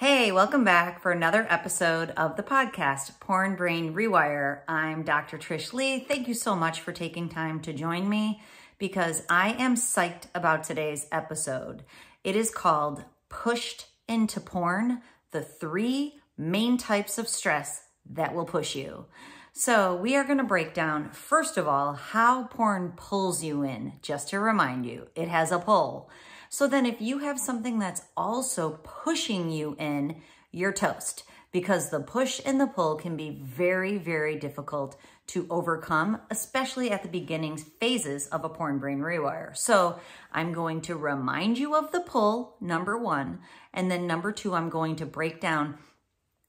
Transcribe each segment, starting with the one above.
Hey, welcome back for another episode of the podcast, Porn Brain Rewire. I'm Dr. Trish Leigh. Thank you so much for taking time to join me because I am psyched about today's episode. It is called Pushed into Porn, the three main types of stress that will push you. So we are going to break down, first of all, how porn pulls you in. Just to remind you, it has a pull. So then if you have something that's also pushing you in, you're toast because the push and the pull can be very, very difficult to overcome, especially at the beginning phases of a porn brain rewire. So I'm going to remind you of the pull, number one, and then number two, I'm going to break down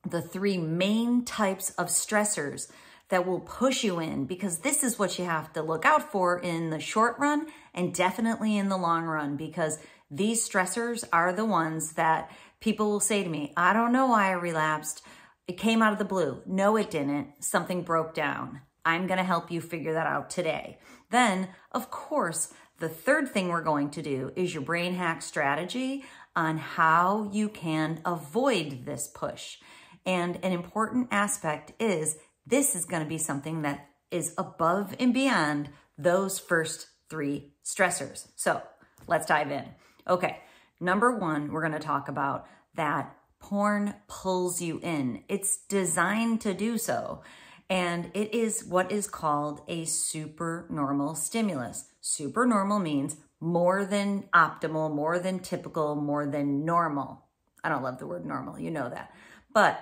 the three main types of stressors that will push you in because this is what you have to look out for in the short run and definitely in the long run because these stressors are the ones that people will say to me, I don't know why I relapsed. It came out of the blue. No, it didn't. Something broke down. I'm going to help you figure that out today. Then, of course, the third thing we're going to do is your brain hack strategy on how you can avoid this push. And an important aspect is this is going to be something that is above and beyond those first three stressors. So let's dive in. Okay, number one, we're going to talk about that porn pulls you in. It's designed to do so. And it is what is called a super normal stimulus. Super normal means more than optimal, more than typical, more than normal. I don't love the word normal, you know that. But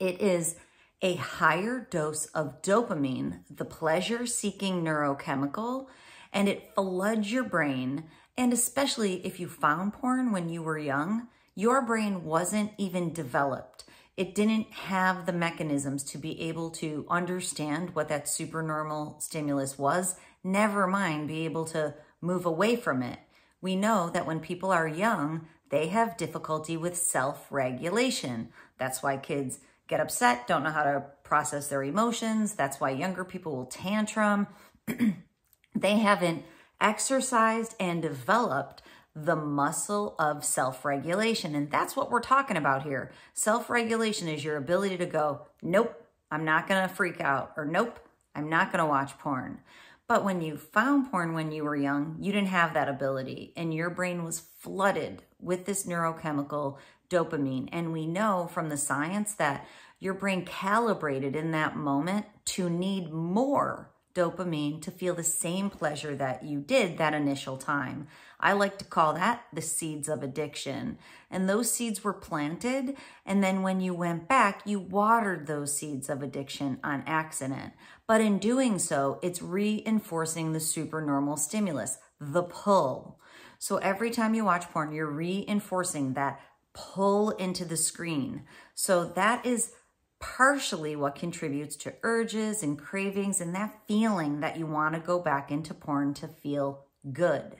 it is a higher dose of dopamine, the pleasure seeking neurochemical, and it floods your brain. And especially if you found porn when you were young, your brain wasn't even developed. It didn't have the mechanisms to be able to understand what that supernormal stimulus was, never mind be able to move away from it. We know that when people are young, they have difficulty with self regulation. That's why kids get upset, don't know how to process their emotions. That's why younger people will tantrum. they haven't exercised and developed the muscle of self-regulation. And that's what we're talking about here. Self-regulation is your ability to go, nope, I'm not going to freak out, or nope, I'm not going to watch porn. But when you found porn when you were young, you didn't have that ability, and your brain was flooded with this neurochemical dopamine. And we know from the science that your brain calibrated in that moment to need more dopamine to feel the same pleasure that you did that initial time. I like to call that the seeds of addiction. And those seeds were planted. And then when you went back, you watered those seeds of addiction on accident. But in doing so, it's reinforcing the supernormal stimulus, the pull. So every time you watch porn, you're reinforcing that pull into the screen. So that is partially what contributes to urges and cravings and that feeling that you want to go back into porn to feel good.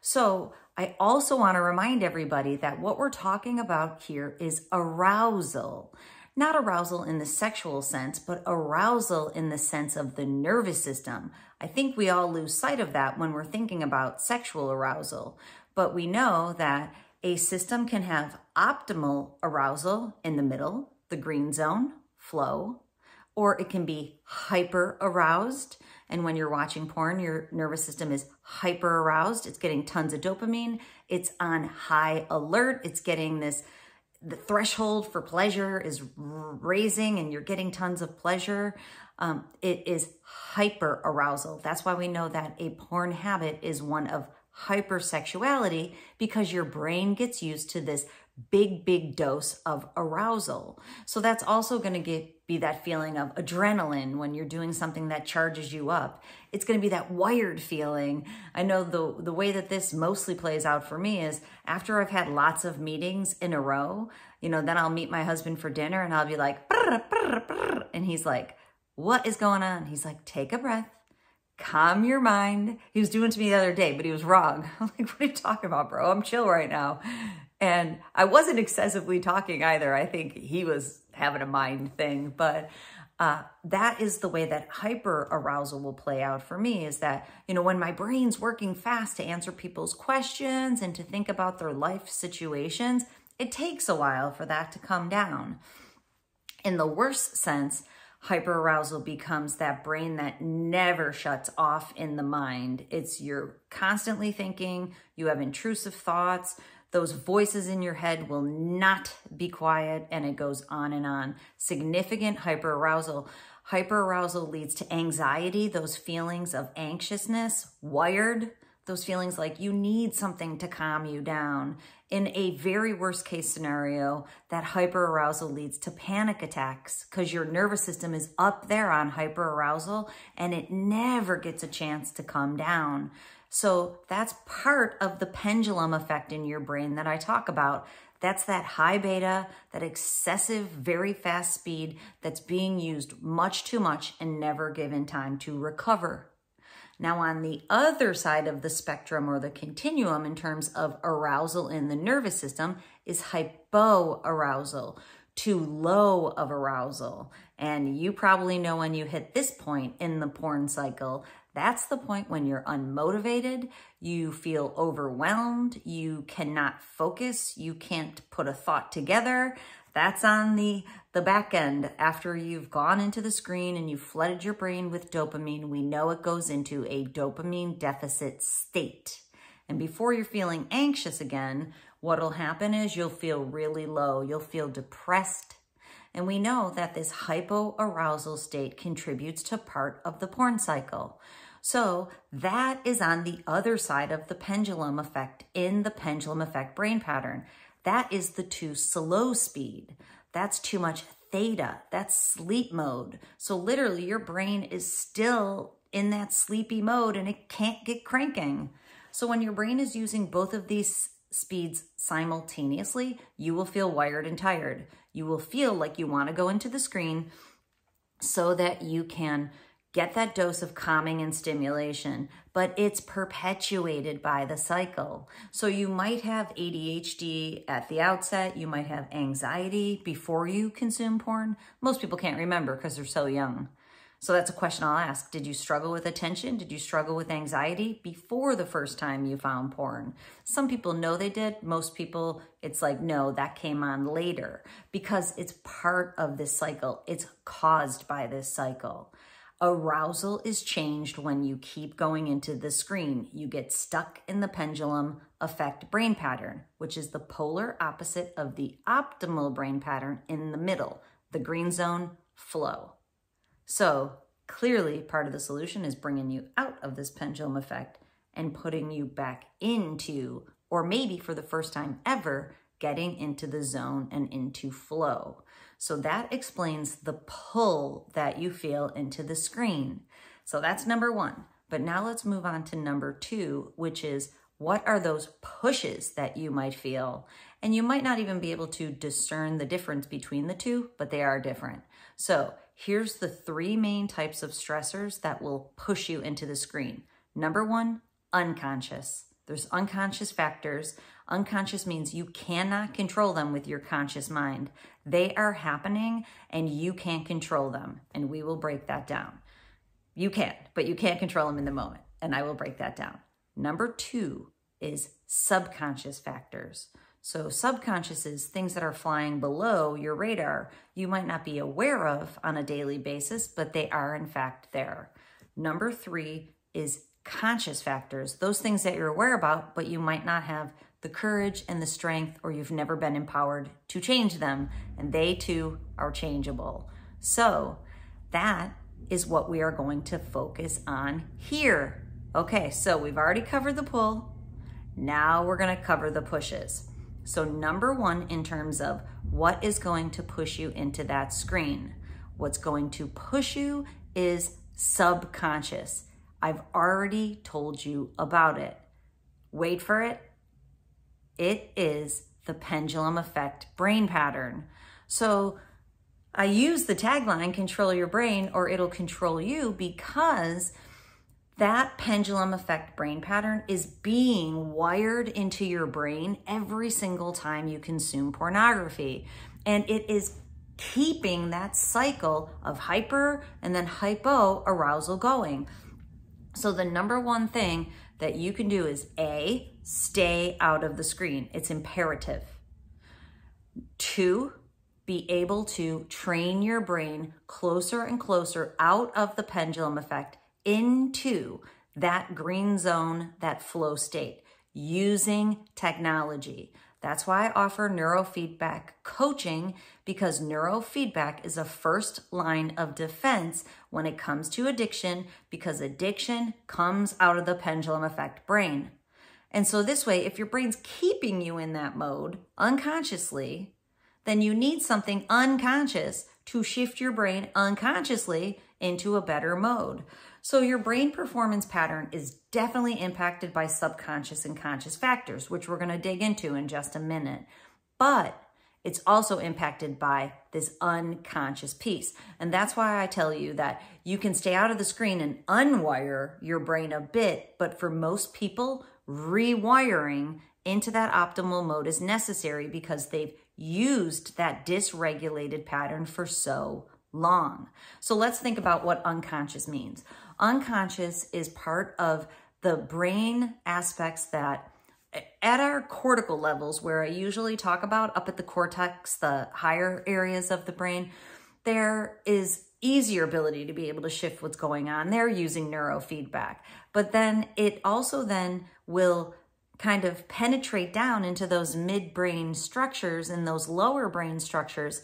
So I also want to remind everybody that what we're talking about here is arousal. Not arousal in the sexual sense, but arousal in the sense of the nervous system. I think we all lose sight of that when we're thinking about sexual arousal. But we know that a system can have optimal arousal in the middle, the green zone, flow, or it can be hyper aroused. And when you're watching porn, your nervous system is hyper aroused. It's getting tons of dopamine. It's on high alert. It's getting this, the threshold for pleasure is raising and you're getting tons of pleasure. Um, it is hyper arousal. That's why we know that a porn habit is one of hypersexuality because your brain gets used to this big, big dose of arousal. So that's also going to get be that feeling of adrenaline when you're doing something that charges you up. It's going to be that wired feeling. I know the the way that this mostly plays out for me is after I've had lots of meetings in a row, you know, then I'll meet my husband for dinner and I'll be like, brr, brr, brr, and he's like, what is going on? He's like, take a breath calm your mind. He was doing to me the other day, but he was wrong. I'm like, what are you talking about, bro? I'm chill right now. And I wasn't excessively talking either. I think he was having a mind thing, but uh, that is the way that hyper arousal will play out for me is that, you know, when my brain's working fast to answer people's questions and to think about their life situations, it takes a while for that to come down. In the worst sense, hyperarousal becomes that brain that never shuts off in the mind. It's you're constantly thinking, you have intrusive thoughts, those voices in your head will not be quiet, and it goes on and on. Significant hyperarousal. Hyperarousal leads to anxiety, those feelings of anxiousness, wired, those feelings like you need something to calm you down. In a very worst case scenario, that hyperarousal leads to panic attacks because your nervous system is up there on hyperarousal and it never gets a chance to come down. So that's part of the pendulum effect in your brain that I talk about. That's that high beta, that excessive, very fast speed that's being used much too much and never given time to recover. Now, on the other side of the spectrum or the continuum in terms of arousal in the nervous system is hypoarousal, too low of arousal. And you probably know when you hit this point in the porn cycle that's the point when you're unmotivated, you feel overwhelmed, you cannot focus, you can't put a thought together. That's on the, the back end. After you've gone into the screen and you've flooded your brain with dopamine, we know it goes into a dopamine deficit state. And before you're feeling anxious again, what'll happen is you'll feel really low. You'll feel depressed. And we know that this hypoarousal state contributes to part of the porn cycle. So that is on the other side of the pendulum effect in the pendulum effect brain pattern. That is the too slow speed. That's too much theta. That's sleep mode. So literally your brain is still in that sleepy mode and it can't get cranking. So when your brain is using both of these speeds simultaneously, you will feel wired and tired. You will feel like you want to go into the screen so that you can get that dose of calming and stimulation, but it's perpetuated by the cycle. So you might have ADHD at the outset, you might have anxiety before you consume porn. Most people can't remember because they're so young. So that's a question I'll ask. Did you struggle with attention? Did you struggle with anxiety before the first time you found porn? Some people know they did. Most people, it's like, no, that came on later because it's part of this cycle. It's caused by this cycle. Arousal is changed when you keep going into the screen. You get stuck in the pendulum effect brain pattern, which is the polar opposite of the optimal brain pattern in the middle, the green zone flow. So clearly part of the solution is bringing you out of this pendulum effect and putting you back into, or maybe for the first time ever, getting into the zone and into flow. So that explains the pull that you feel into the screen. So that's number one. But now let's move on to number two, which is what are those pushes that you might feel? And you might not even be able to discern the difference between the two, but they are different. So here's the three main types of stressors that will push you into the screen. Number one, unconscious. There's unconscious factors. Unconscious means you cannot control them with your conscious mind. They are happening and you can't control them. And we will break that down. You can, but you can't control them in the moment. And I will break that down. Number two is subconscious factors. So subconscious is things that are flying below your radar you might not be aware of on a daily basis, but they are in fact there. Number three is conscious factors, those things that you're aware about, but you might not have the courage and the strength, or you've never been empowered to change them, and they too are changeable. So that is what we are going to focus on here. Okay, so we've already covered the pull. Now we're gonna cover the pushes. So number one, in terms of what is going to push you into that screen, what's going to push you is subconscious. I've already told you about it. Wait for it. It is the pendulum effect brain pattern. So I use the tagline, control your brain or it'll control you because that pendulum effect brain pattern is being wired into your brain every single time you consume pornography. And it is keeping that cycle of hyper and then hypo arousal going. So the number one thing that you can do is A, stay out of the screen. It's imperative. Two, be able to train your brain closer and closer out of the pendulum effect into that green zone, that flow state using technology. That's why I offer neurofeedback coaching because neurofeedback is a first line of defense when it comes to addiction because addiction comes out of the pendulum effect brain. And so this way, if your brain's keeping you in that mode unconsciously, then you need something unconscious to shift your brain unconsciously into a better mode. So your brain performance pattern is definitely impacted by subconscious and conscious factors, which we're going to dig into in just a minute. But it's also impacted by this unconscious piece. And that's why I tell you that you can stay out of the screen and unwire your brain a bit, but for most people, rewiring into that optimal mode is necessary because they've used that dysregulated pattern for so long. So let's think about what unconscious means. Unconscious is part of the brain aspects that at our cortical levels, where I usually talk about up at the cortex, the higher areas of the brain, there is easier ability to be able to shift what's going on. They're using neurofeedback. But then it also then will kind of penetrate down into those midbrain structures and those lower brain structures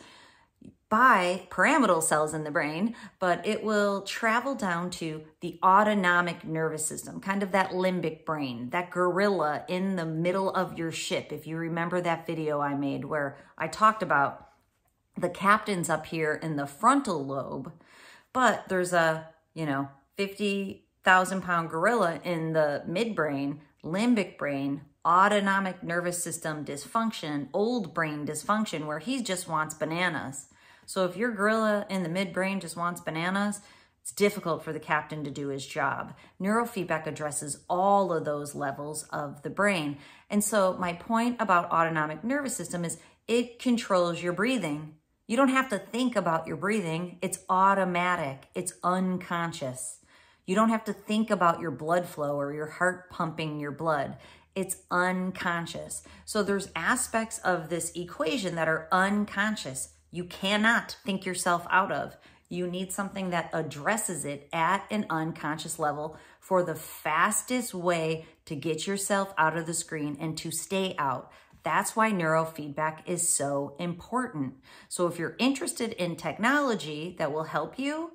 by pyramidal cells in the brain, but it will travel down to the autonomic nervous system, kind of that limbic brain, that gorilla in the middle of your ship. If you remember that video I made where I talked about the captain's up here in the frontal lobe, but there's a, you know, 50,000 pound gorilla in the midbrain, limbic brain, autonomic nervous system dysfunction, old brain dysfunction, where he just wants bananas. So if your gorilla in the midbrain just wants bananas, it's difficult for the captain to do his job. Neurofeedback addresses all of those levels of the brain. And so my point about autonomic nervous system is it controls your breathing. You don't have to think about your breathing. It's automatic. It's unconscious. You don't have to think about your blood flow or your heart pumping your blood. It's unconscious. So there's aspects of this equation that are unconscious you cannot think yourself out of. You need something that addresses it at an unconscious level for the fastest way to get yourself out of the screen and to stay out. That's why neurofeedback is so important. So if you're interested in technology that will help you,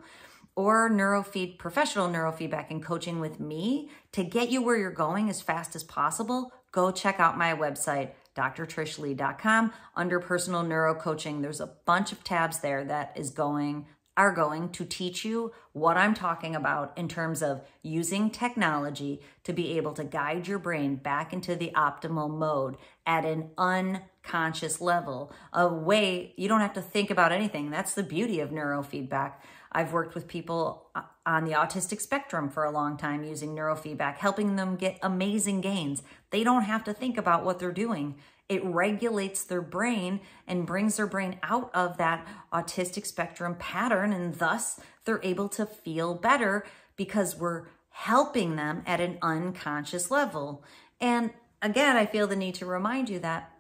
or neurofeed professional neurofeedback and coaching with me to get you where you're going as fast as possible, go check out my website drtrishleigh.com. Under personal neuro coaching, there's a bunch of tabs there that is going are going to teach you what I'm talking about in terms of using technology to be able to guide your brain back into the optimal mode at an unconscious level, a way you don't have to think about anything. That's the beauty of neurofeedback. I've worked with people on the autistic spectrum for a long time using neurofeedback, helping them get amazing gains. They don't have to think about what they're doing. It regulates their brain and brings their brain out of that autistic spectrum pattern, and thus they're able to feel better because we're helping them at an unconscious level. And again, I feel the need to remind you that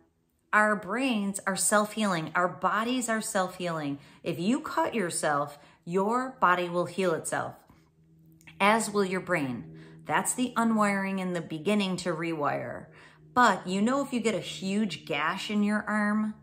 our brains are self healing, our bodies are self healing. If you cut yourself, your body will heal itself, as will your brain. That's the unwiring in the beginning to rewire. But you know, if you get a huge gash in your arm,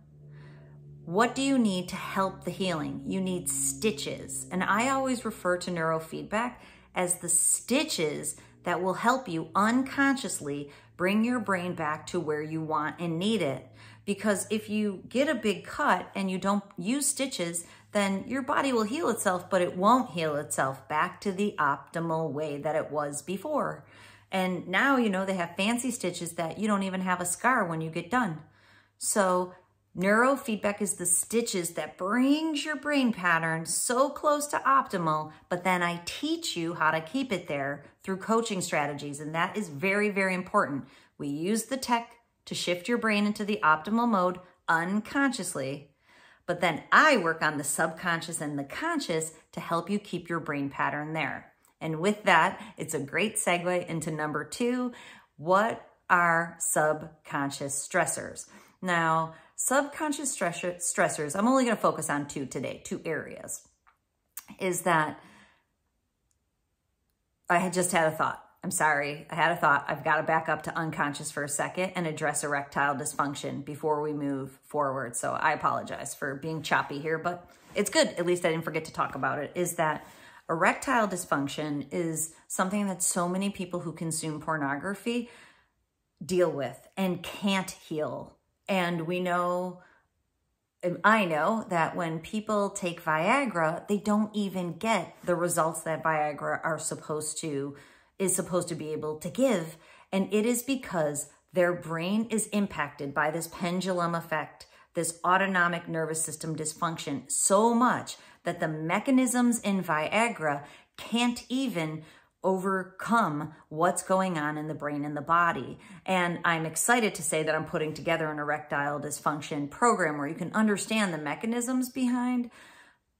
what do you need to help the healing? You need stitches. And I always refer to neurofeedback as the stitches that will help you unconsciously bring your brain back to where you want and need it. Because if you get a big cut and you don't use stitches, then your body will heal itself, but it won't heal itself back to the optimal way that it was before. And now, you know, they have fancy stitches that you don't even have a scar when you get done. So neurofeedback is the stitches that brings your brain pattern so close to optimal, but then I teach you how to keep it there through coaching strategies. And that is very, very important. We use the tech to shift your brain into the optimal mode unconsciously but then I work on the subconscious and the conscious to help you keep your brain pattern there. And with that, it's a great segue into number two. What are subconscious stressors? Now, subconscious stressors, I'm only going to focus on two today, two areas, is that I had just had a thought. I'm sorry, I had a thought. I've got to back up to unconscious for a second and address erectile dysfunction before we move forward. So I apologize for being choppy here, but it's good. At least I didn't forget to talk about it. Is that erectile dysfunction is something that so many people who consume pornography deal with and can't heal. And we know, um, I know that when people take Viagra, they don't even get the results that Viagra are supposed to, is supposed to be able to give. And it is because their brain is impacted by this pendulum effect, this autonomic nervous system dysfunction so much that the mechanisms in Viagra can't even overcome what's going on in the brain and the body. And I'm excited to say that I'm putting together an erectile dysfunction program where you can understand the mechanisms behind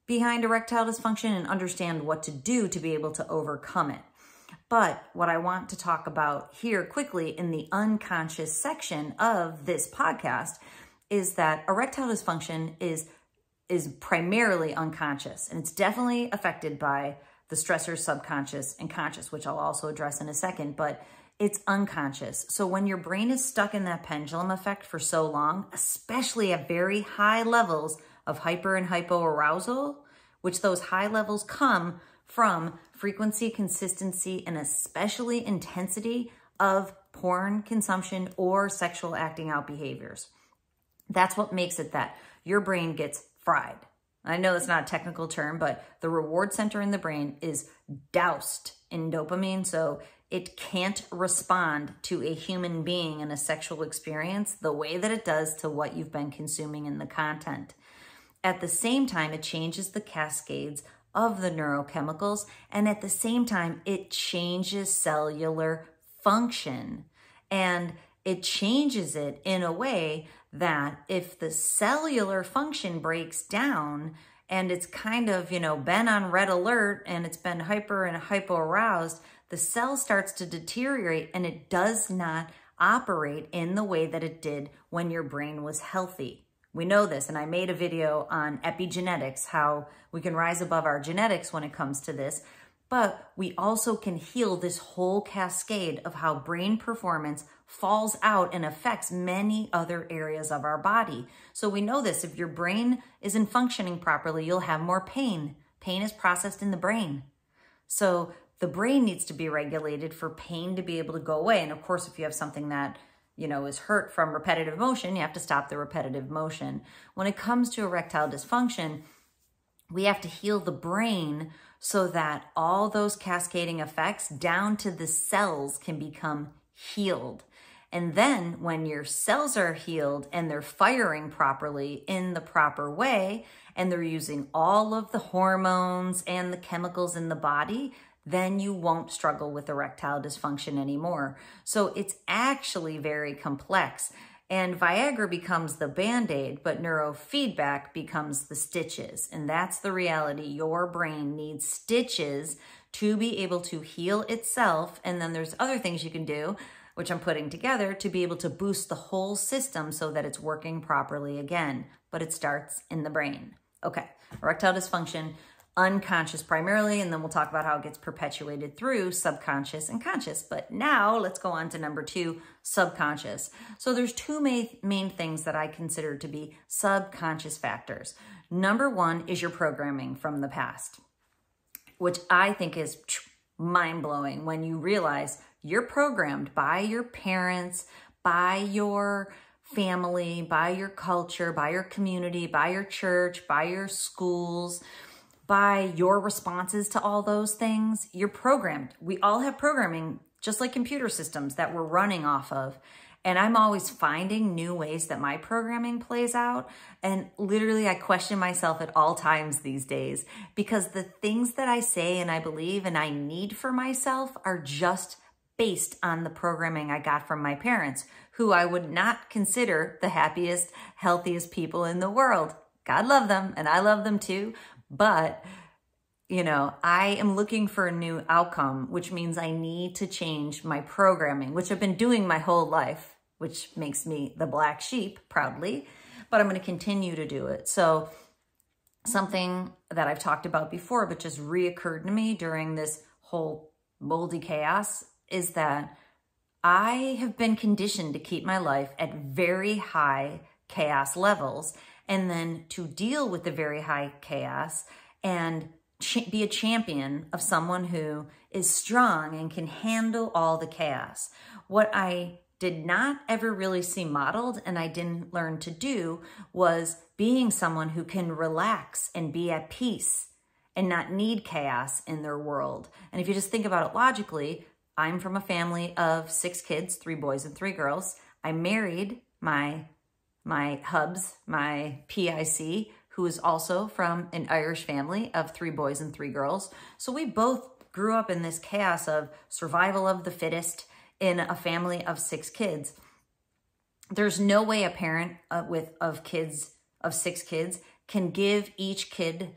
behind erectile dysfunction and understand what to do to be able to overcome it. But what I want to talk about here quickly in the unconscious section of this podcast is that erectile dysfunction is is primarily unconscious and it's definitely affected by the stressors subconscious and conscious, which I'll also address in a second, but it's unconscious. So when your brain is stuck in that pendulum effect for so long, especially at very high levels of hyper and hypoarousal, which those high levels come from frequency, consistency, and especially intensity of porn consumption or sexual acting out behaviors. That's what makes it that your brain gets fried. I know that's not a technical term, but the reward center in the brain is doused in dopamine. So it can't respond to a human being in a sexual experience the way that it does to what you've been consuming in the content. At the same time, it changes the cascades of the neurochemicals. And at the same time, it changes cellular function. And it changes it in a way that if the cellular function breaks down and it's kind of, you know, been on red alert and it's been hyper and hypo aroused, the cell starts to deteriorate and it does not operate in the way that it did when your brain was healthy. We know this, and I made a video on epigenetics, how we can rise above our genetics when it comes to this, but we also can heal this whole cascade of how brain performance falls out and affects many other areas of our body. So we know this, if your brain isn't functioning properly, you'll have more pain. Pain is processed in the brain. So the brain needs to be regulated for pain to be able to go away. And of course, if you have something that you know, is hurt from repetitive motion, you have to stop the repetitive motion. When it comes to erectile dysfunction, we have to heal the brain so that all those cascading effects down to the cells can become healed. And then when your cells are healed and they're firing properly in the proper way, and they're using all of the hormones and the chemicals in the body, then you won't struggle with erectile dysfunction anymore. So it's actually very complex. And Viagra becomes the band aid, but neurofeedback becomes the stitches. And that's the reality. Your brain needs stitches to be able to heal itself. And then there's other things you can do, which I'm putting together to be able to boost the whole system so that it's working properly again. But it starts in the brain. Okay, erectile dysfunction unconscious primarily, and then we'll talk about how it gets perpetuated through subconscious and conscious. But now let's go on to number two, subconscious. So there's two main, main things that I consider to be subconscious factors. Number one is your programming from the past, which I think is mind blowing when you realize you're programmed by your parents, by your family, by your culture, by your community, by your church, by your schools, by your responses to all those things. You're programmed. We all have programming, just like computer systems that we're running off of. And I'm always finding new ways that my programming plays out. And literally, I question myself at all times these days because the things that I say and I believe and I need for myself are just based on the programming I got from my parents, who I would not consider the happiest, healthiest people in the world. God love them and I love them too. But, you know, I am looking for a new outcome, which means I need to change my programming, which I've been doing my whole life, which makes me the black sheep proudly. but I'm going to continue to do it. So something that I've talked about before, but just reoccurred to me during this whole moldy chaos is that I have been conditioned to keep my life at very high chaos levels and then to deal with the very high chaos and be a champion of someone who is strong and can handle all the chaos. What I did not ever really see modeled and I didn't learn to do was being someone who can relax and be at peace and not need chaos in their world. And if you just think about it logically, I'm from a family of six kids, three boys and three girls. I married my my hubs, my PIC, who is also from an Irish family of three boys and three girls. So we both grew up in this chaos of survival of the fittest in a family of six kids. There's no way a parent uh, with of kids of six kids can give each kid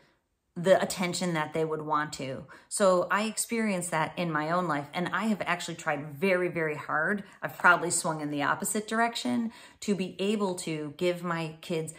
the attention that they would want to. So I experienced that in my own life and I have actually tried very, very hard. I've probably swung in the opposite direction to be able to give my kids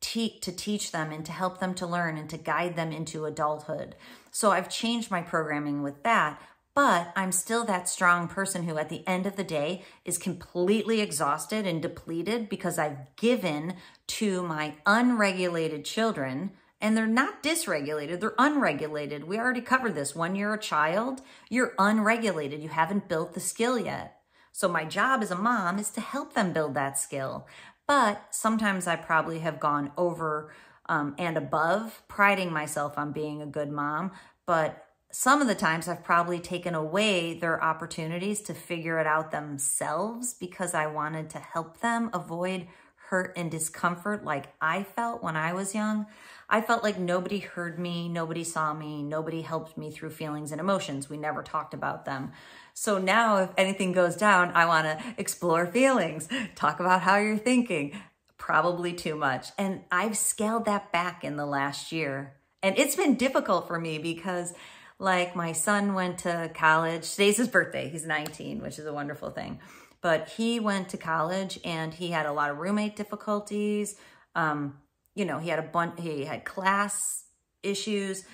te- to teach them and to help them to learn and to guide them into adulthood. So I've changed my programming with that, but I'm still that strong person who at the end of the day is completely exhausted and depleted because I've given to my unregulated children and they're not dysregulated, they're unregulated. We already covered this. When you're a child, you're unregulated. You haven't built the skill yet. So my job as a mom is to help them build that skill. But sometimes I probably have gone over um, and above, priding myself on being a good mom. But some of the times I've probably taken away their opportunities to figure it out themselves because I wanted to help them avoid hurt and discomfort like I felt when I was young. I felt like nobody heard me, nobody saw me, nobody helped me through feelings and emotions. We never talked about them. So now if anything goes down, I want to explore feelings, talk about how you're thinking. Probably too much. And I've scaled that back in the last year. And it's been difficult for me because like my son went to college. Today's his birthday. He's 19, which is a wonderful thing. But he went to college and he had a lot of roommate difficulties. Um, you know, he had a bunch, he had class issues,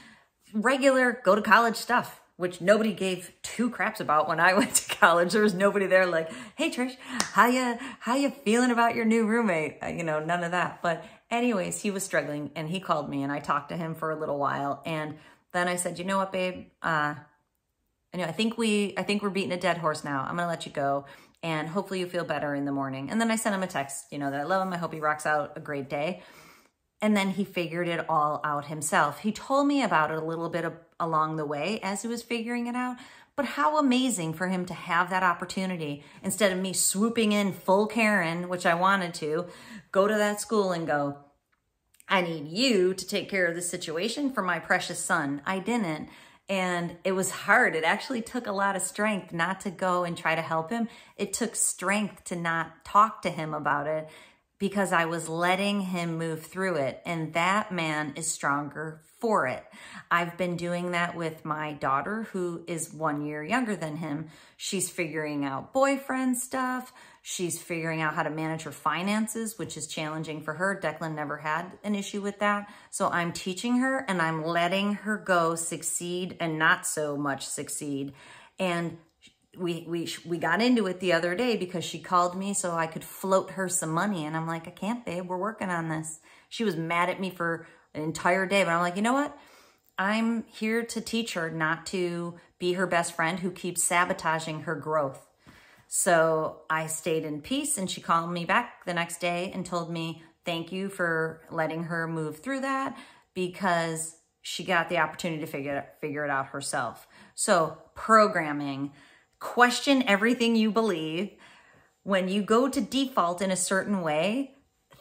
regular go to college stuff, which nobody gave two craps about when I went to college. There was nobody there like, hey Trish, how you, how you feeling about your new roommate? Uh, you know, none of that. But anyways, he was struggling and he called me and I talked to him for a little while. And then I said, you know what, babe, uh, I know, I think we, I think we're beating a dead horse now. I'm going to let you go and hopefully you feel better in the morning. And then I sent him a text, you know, that I love him. I hope he rocks out a great day. And then he figured it all out himself. He told me about it a little bit of, along the way as he was figuring it out. But how amazing for him to have that opportunity instead of me swooping in full Karen, which I wanted to, go to that school and go, I need you to take care of this situation for my precious son. I didn't. And it was hard. It actually took a lot of strength not to go and try to help him. It took strength to not talk to him about it because I was letting him move through it. And that man is stronger for it. I've been doing that with my daughter, who is one year younger than him. She's figuring out boyfriend stuff. She's figuring out how to manage her finances, which is challenging for her. Declan never had an issue with that. So I'm teaching her and I'm letting her go succeed and not so much succeed. And we we we got into it the other day because she called me so I could float her some money. And I'm like I can't babe. We're working on this. She was mad at me for an entire day but I'm like you know what? I'm here to teach her not to be her best friend who keeps sabotaging her growth. So I stayed in peace and she called me back the next day and told me thank you for letting her move through that because she got the opportunity to figure figure it out herself. So programming question everything you believe. When you go to default in a certain way,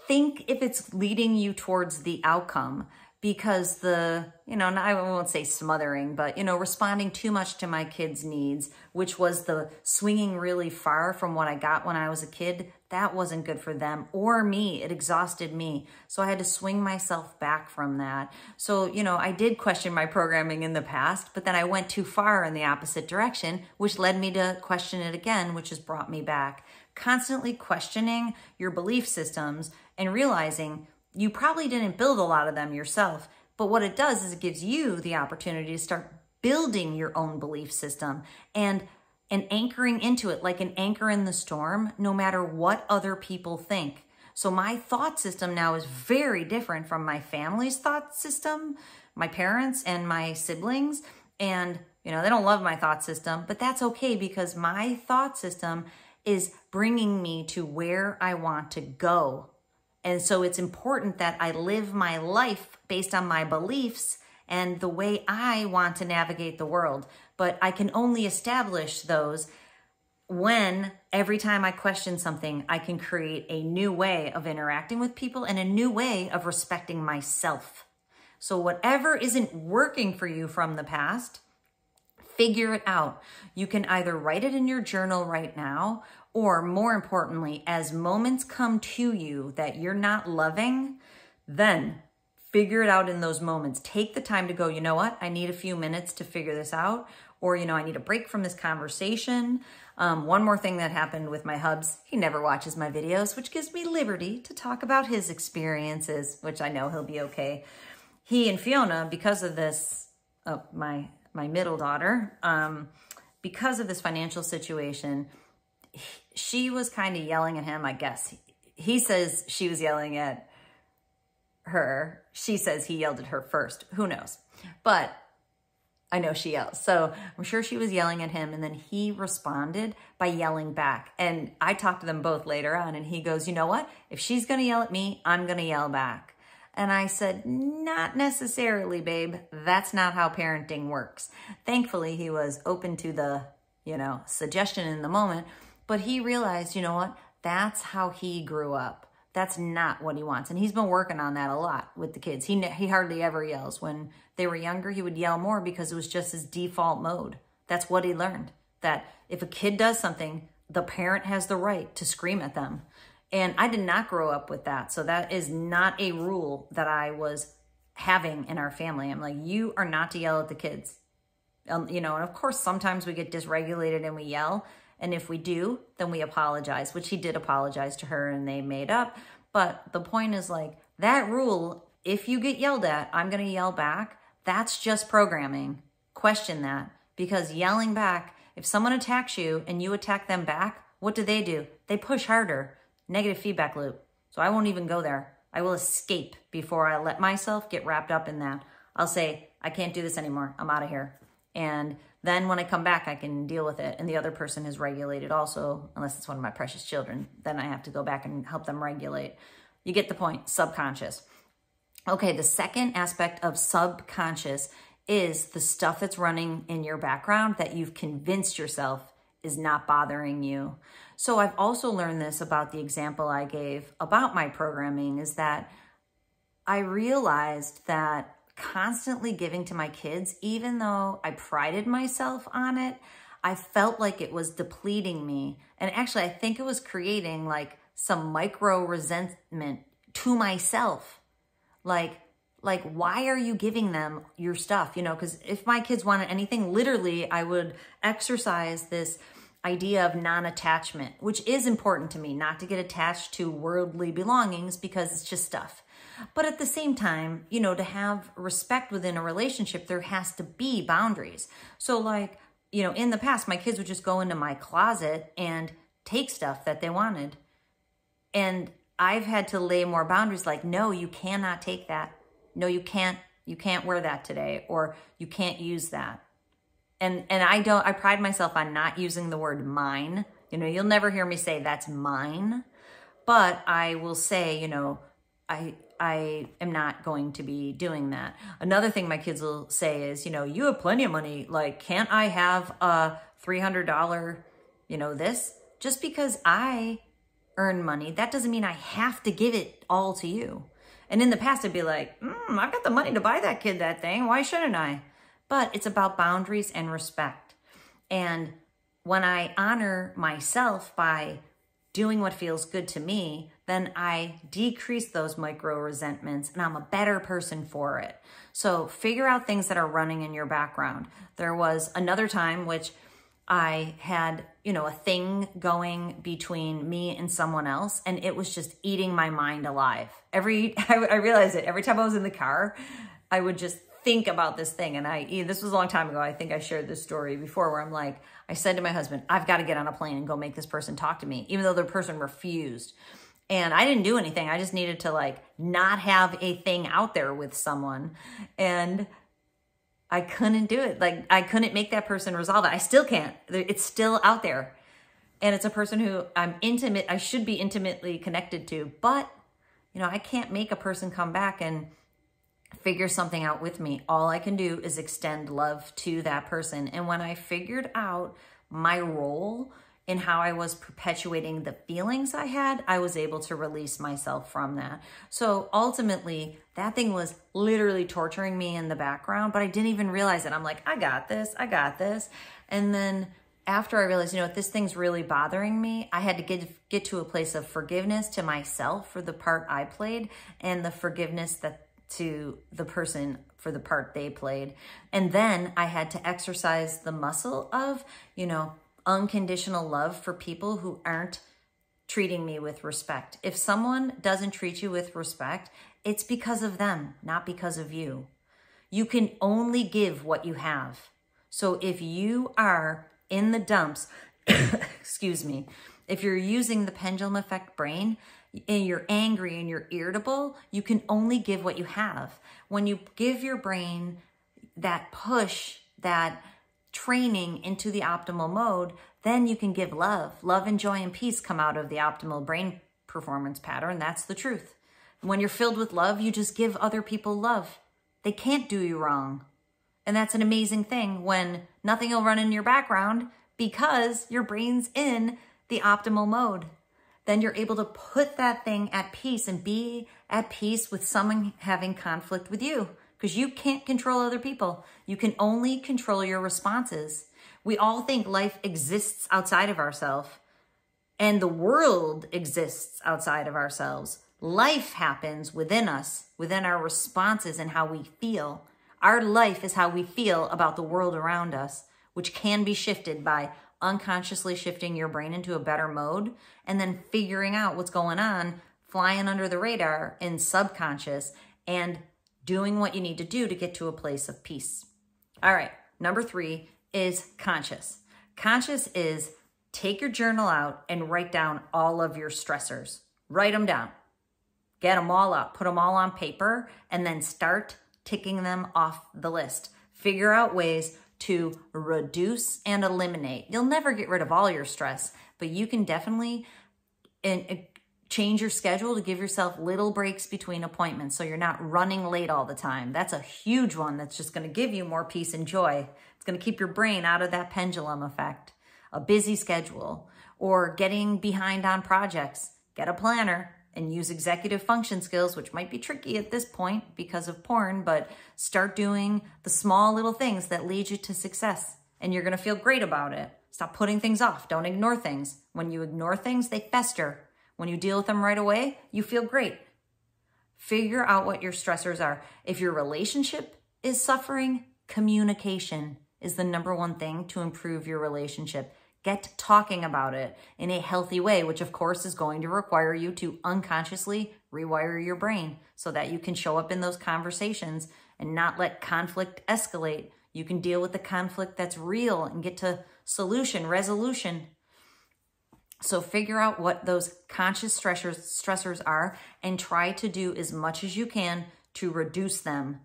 think if it's leading you towards the outcome because the, you know, I won't say smothering, but, you know, responding too much to my kids' needs, which was the swinging really far from what I got when I was a kid, that wasn't good for them or me. It exhausted me. So I had to swing myself back from that. So, you know, I did question my programming in the past, but then I went too far in the opposite direction, which led me to question it again, which has brought me back constantly questioning your belief systems and realizing you probably didn't build a lot of them yourself. But what it does is it gives you the opportunity to start building your own belief system and and anchoring into it like an anchor in the storm, no matter what other people think. So my thought system now is very different from my family's thought system, my parents and my siblings. And, you know, they don't love my thought system, but that's okay because my thought system is bringing me to where I want to go. And so it's important that I live my life based on my beliefs and the way I want to navigate the world. But I can only establish those when every time I question something, I can create a new way of interacting with people and a new way of respecting myself. So, whatever isn't working for you from the past, figure it out. You can either write it in your journal right now, or more importantly, as moments come to you that you're not loving, then figure it out in those moments. Take the time to go, you know what? I need a few minutes to figure this out. Or, you know, I need a break from this conversation. Um, one more thing that happened with my hubs, he never watches my videos, which gives me liberty to talk about his experiences, which I know he'll be okay. He and Fiona, because of this, oh, my, my middle daughter, um, because of this financial situation, he, she was kind of yelling at him, I guess. He says she was yelling at her. She says he yelled at her first. Who knows? But I know she yells. So I'm sure she was yelling at him. And then he responded by yelling back. And I talked to them both later on. And he goes, You know what? If she's going to yell at me, I'm going to yell back. And I said, Not necessarily, babe. That's not how parenting works. Thankfully, he was open to the, you know, suggestion in the moment. But he realized, you know what? That's how he grew up. That's not what he wants. And he's been working on that a lot with the kids. He, he hardly ever yells. When they were younger, he would yell more because it was just his default mode. That's what he learned. That if a kid does something, the parent has the right to scream at them. And I did not grow up with that. So that is not a rule that I was having in our family. I'm like, you are not to yell at the kids. Um, you know, and of course, sometimes we get dysregulated and we yell. And if we do, then we apologize, which he did apologize to her and they made up. But the point is like that rule, if you get yelled at, I'm going to yell back. That's just programming. Question that because yelling back, if someone attacks you and you attack them back, what do they do? They push harder. Negative feedback loop. So I won't even go there. I will escape before I let myself get wrapped up in that. I'll say, I can't do this anymore. I'm out of here. And then when I come back, I can deal with it. And the other person is regulated also, unless it's one of my precious children. Then I have to go back and help them regulate. You get the point, subconscious. Okay, the second aspect of subconscious is the stuff that's running in your background that you've convinced yourself is not bothering you. So I've also learned this about the example I gave about my programming is that I realized that constantly giving to my kids, even though I prided myself on it, I felt like it was depleting me. And actually, I think it was creating like some micro resentment to myself. Like, like why are you giving them your stuff you know because if my kids wanted anything literally i would exercise this idea of non-attachment which is important to me not to get attached to worldly belongings because it's just stuff but at the same time, you know, to have respect within a relationship, there has to be boundaries. So, like, you know, in the past, my kids would just go into my closet and take stuff that they wanted. And I've had to lay more boundaries like, no, you cannot take that. No, you can't, you can't wear that today, or you can't use that. And and I don't I pride myself on not using the word mine. You know, you'll never hear me say that's mine. But I will say, you know, I I am not going to be doing that. Another thing my kids will say is, you know, you have plenty of money. Like, can't I have a $300, you know, this? Just because I earn money, that doesn't mean I have to give it all to you. And in the past, I'd be like, mm, I've got the money to buy that kid that thing. Why shouldn't I? But it's about boundaries and respect. And when I honor myself by doing what feels good to me, then I decrease those micro resentments and I'm a better person for it. So figure out things that are running in your background. There was another time which I had, you know, a thing going between me and someone else, and it was just eating my mind alive. Every, I, I realized it every time I was in the car, I would just think about this thing. And I, this was a long time ago. I think I shared this story before where I'm like, I said to my husband, I've got to get on a plane and go make this person talk to me, even though the person refused. And I didn't do anything. I just needed to like not have a thing out there with someone. And I couldn't do it. Like I couldn't make that person resolve it. I still can't. It's still out there. And it's a person who I'm intimate, I should be intimately connected to, but you know, I can't make a person come back and figure something out with me. All I can do is extend love to that person. And when I figured out my role in how I was perpetuating the feelings I had, I was able to release myself from that. So ultimately, that thing was literally torturing me in the background, but I didn't even realize it. I'm like, I got this, I got this. And then after I realized, you know, this thing's really bothering me, I had to get get to a place of forgiveness to myself for the part I played and the forgiveness that to the person for the part they played. And then I had to exercise the muscle of, you know, unconditional love for people who aren't treating me with respect. If someone doesn't treat you with respect, it's because of them, not because of you. You can only give what you have. So if you are in the dumps, excuse me, if you're using the pendulum effect brain and you're angry and you're irritable, you can only give what you have. When you give your brain that push, that training into the optimal mode, then you can give love. Love and joy and peace come out of the optimal brain performance pattern. That's the truth. When you're filled with love, you just give other people love. They can't do you wrong. And that's an amazing thing when nothing will run in your background because your brain's in the optimal mode. Then you're able to put that thing at peace and be at peace with someone having conflict with you because you can't control other people. You can only control your responses. We all think life exists outside of ourselves and the world exists outside of ourselves. Life happens within us, within our responses and how we feel. Our life is how we feel about the world around us, which can be shifted by unconsciously shifting your brain into a better mode and then figuring out what's going on, flying under the radar in subconscious and doing what you need to do to get to a place of peace. All right, number three is conscious. Conscious is take your journal out and write down all of your stressors. Write them down. Get them all out. Put them all on paper and then start ticking them off the list. Figure out ways to reduce and eliminate. You'll never get rid of all your stress, but you can definitely change your schedule to give yourself little breaks between appointments so you're not running late all the time. That's a huge one that's just going to give you more peace and joy. It's going to keep your brain out of that pendulum effect. A busy schedule or getting behind on projects. Get a planner and use executive function skills, which might be tricky at this point because of porn, but start doing the small little things that lead you to success and you're going to feel great about it. Stop putting things off. Don't ignore things. When you ignore things, they fester when you deal with them right away, you feel great. Figure out what your stressors are. If your relationship is suffering, communication is the number one thing to improve your relationship. Get talking about it in a healthy way, which of course is going to require you to unconsciously rewire your brain so that you can show up in those conversations and not let conflict escalate. You can deal with the conflict that's real and get to solution, resolution. So figure out what those conscious stressors, stressors are and try to do as much as you can to reduce them.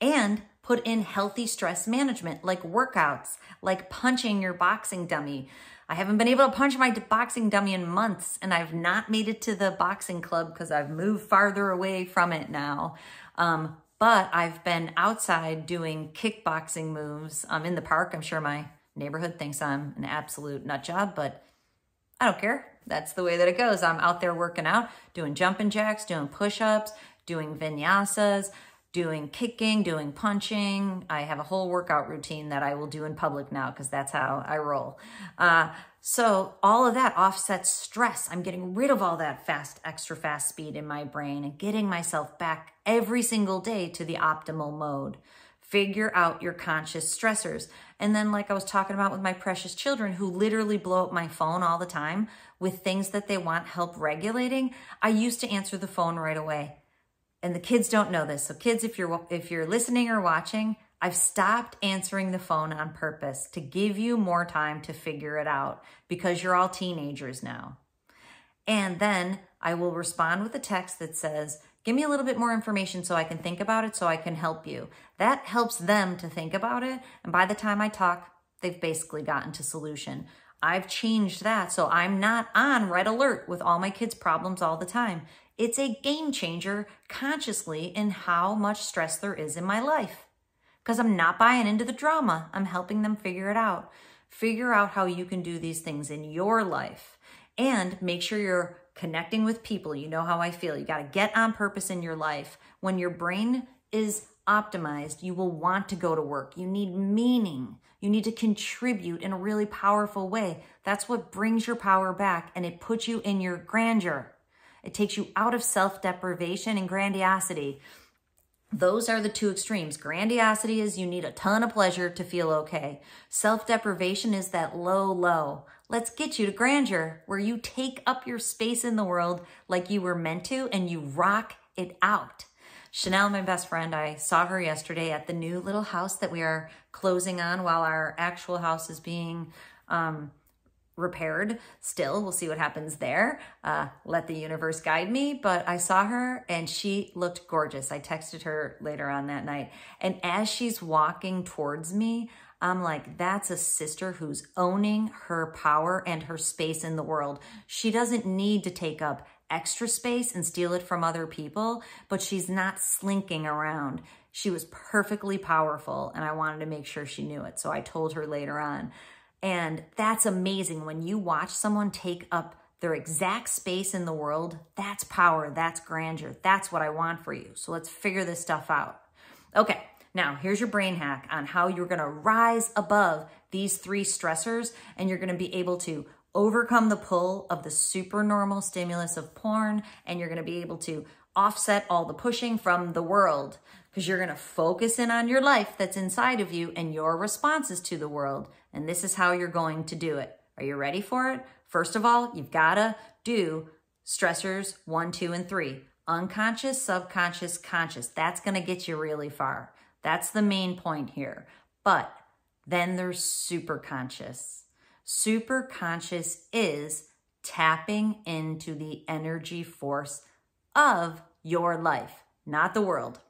And put in healthy stress management like workouts, like punching your boxing dummy. I haven't been able to punch my boxing dummy in months and I've not made it to the boxing club because I've moved farther away from it now. Um, but I've been outside doing kickboxing moves I'm in the park. I'm sure my neighborhood thinks I'm an absolute nut job, but I don't care. That's the way that it goes. I'm out there working out, doing jumping jacks, doing push-ups, doing vinyasas, doing kicking, doing punching. I have a whole workout routine that I will do in public now because that's how I roll. Uh, so all of that offsets stress. I'm getting rid of all that fast, extra fast speed in my brain and getting myself back every single day to the optimal mode. Figure out your conscious stressors. And then, like I was talking about with my precious children who literally blow up my phone all the time with things that they want help regulating, I used to answer the phone right away. And the kids don't know this. So kids, if you're if you're listening or watching, I've stopped answering the phone on purpose to give you more time to figure it out because you're all teenagers now. And then I will respond with a text that says, Give me a little bit more information so I can think about it so I can help you. That helps them to think about it. And by the time I talk, they've basically gotten to solution. I've changed that so I'm not on red alert with all my kids' problems all the time. It's a game changer consciously in how much stress there is in my life because I'm not buying into the drama. I'm helping them figure it out. Figure out how you can do these things in your life and make sure you're connecting with people. You know how I feel. You got to get on purpose in your life. When your brain is optimized, you will want to go to work. You need meaning. You need to contribute in a really powerful way. That's what brings your power back and it puts you in your grandeur. It takes you out of self deprivation and grandiosity. Those are the two extremes. Grandiosity is you need a ton of pleasure to feel okay. Self deprivation is that low, low. Let's get you to grandeur, where you take up your space in the world like you were meant to and you rock it out. Chanel, my best friend, I saw her yesterday at the new little house that we are closing on while our actual house is being um, repaired still. We'll see what happens there. Uh, let the universe guide me. But I saw her and she looked gorgeous. I texted her later on that night. And as she's walking towards me, I'm like, that's a sister who's owning her power and her space in the world. She doesn't need to take up extra space and steal it from other people, but she's not slinking around. She was perfectly powerful and I wanted to make sure she knew it. So I told her later on. And that's amazing when you watch someone take up their exact space in the world. That's power. That's grandeur. That's what I want for you. So let's figure this stuff out. Okay. Now, here's your brain hack on how you're to rise above these three stressors and you're to be able to overcome the pull of the super normal stimulus of porn and you're to be able to offset all the pushing from the world because you're going to focus in on your life that's inside of you and your responses to the world. And this is how you're going to do it. Are you ready for it? First of all, you've got to do stressors one, two, and three. Unconscious, subconscious, conscious. That's going to get you really far. That's the main point here. But then there's super conscious. Super conscious is tapping into the energy force of your life, not the world.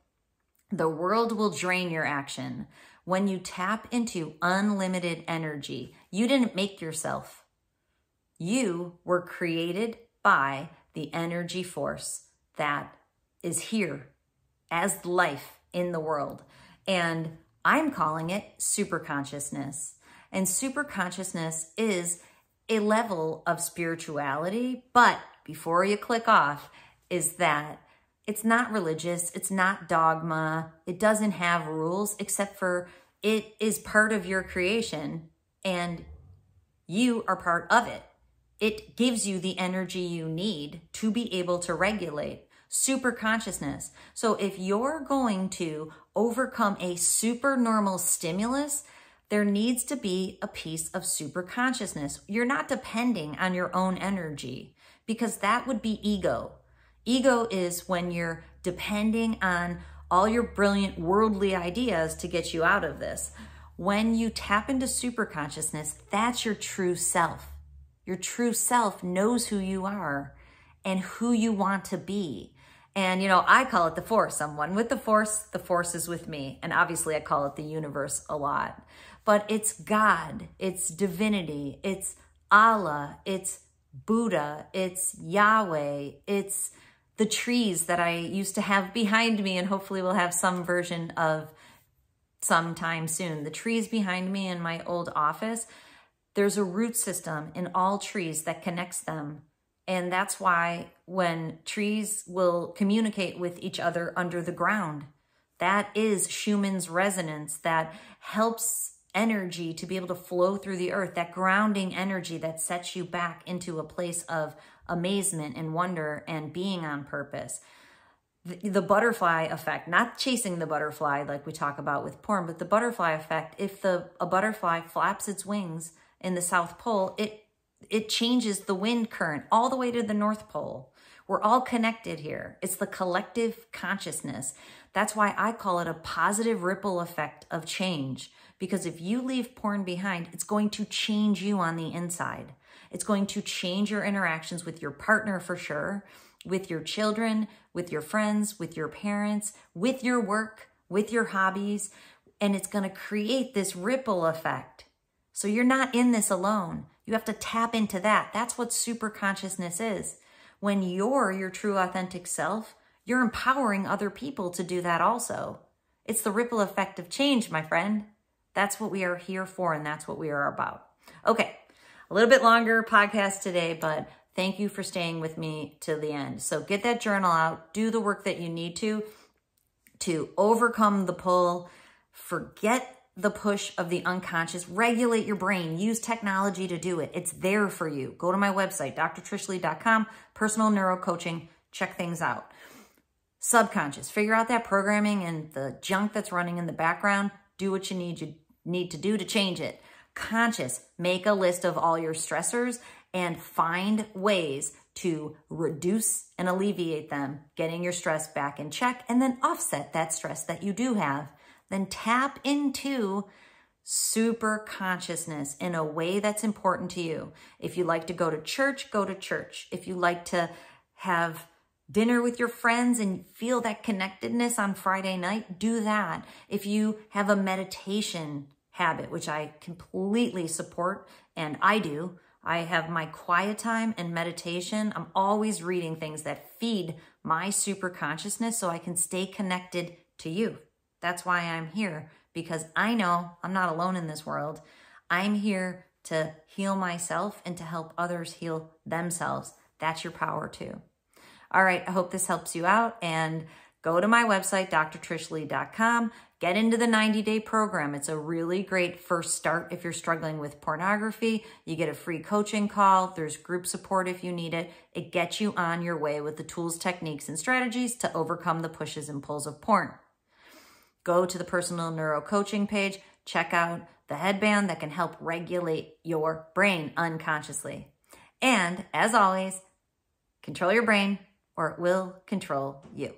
The world will drain your action. When you tap into unlimited energy, you didn't make yourself. You were created by the energy force that is here as life in the world. And I'm calling it super consciousness. And super consciousness is a level of spirituality, but before you click off, is that it's not religious. It's not dogma. It doesn't have rules except for it is part of your creation and you are part of it. It gives you the energy you need to be able to regulate super consciousness. So if you're going to overcome a super normal stimulus, there needs to be a piece of super consciousness. You're not depending on your own energy because that would be ego. Ego is when you're depending on all your brilliant worldly ideas to get you out of this. When you tap into super consciousness, that's your true self. Your true self knows who you are and who you want to be. And, you know, I call it the force. I'm one with the force. The force is with me. And obviously I call it the universe a lot. But it's God. It's divinity. It's Allah. It's Buddha. It's Yahweh. It's the trees that I used to have behind me and hopefully we'll have some version of sometime soon. The trees behind me in my old office, there's a root system in all trees that connects them. And that's why when trees will communicate with each other under the ground, that is Schumann's resonance that helps energy to be able to flow through the earth, that grounding energy that sets you back into a place of amazement and wonder and being on purpose. the, the butterfly effect, not chasing the butterfly like we talk about with porn, but the butterfly effect. If the a butterfly flaps its wings in the South Pole, it it changes the wind current all the way to the North Pole. We're all connected here. It's the collective consciousness. That's why I call it a positive ripple effect of change. Because if you leave porn behind, it's going to change you on the inside. It's going to change your interactions with your partner for sure with your children, with your friends, with your parents, with your work, with your hobbies, and it's going to create this ripple effect. So you're not in this alone. You have to tap into that. That's what super consciousness is. When you're your true authentic self, you're empowering other people to do that also. It's the ripple effect of change, my friend. That's what we are here for, and that's what we are about. Okay, a little bit longer podcast today, but Thank you for staying with me to the end. So get that journal out, do the work that you need to, to overcome the pull, forget the push of the unconscious, regulate your brain, use technology to do it. It's there for you. Go to my website, drtrishleigh.com, personal neuro coaching, check things out. Subconscious, figure out that programming and the junk that's running in the background. Do what you need, you need to do to change it. Conscious, make a list of all your stressors and find ways to reduce and alleviate them, getting your stress back in check, and then offset that stress that you do have. Then tap into super consciousness in a way that's important to you. If you like to go to church, go to church. If you like to have dinner with your friends and feel that connectedness on Friday night, do that. If you have a meditation habit, which I completely support and I do, I have my quiet time and meditation. I'm always reading things that feed my super consciousness so I can stay connected to you. That's why I'm here because I know I'm not alone in this world. I'm here to heal myself and to help others heal themselves. That's your power too. All right, I hope this helps you out and go to my website, drtrishleigh.com. Get into the 90 day program. It's a really great first start if you're struggling with pornography. You get a free coaching call. There's group support if you need it. It gets you on your way with the tools, techniques, and strategies to overcome the pushes and pulls of porn. Go to the personal neuro coaching page. Check out the headband that can help regulate your brain unconsciously. And as always, control your brain or it will control you.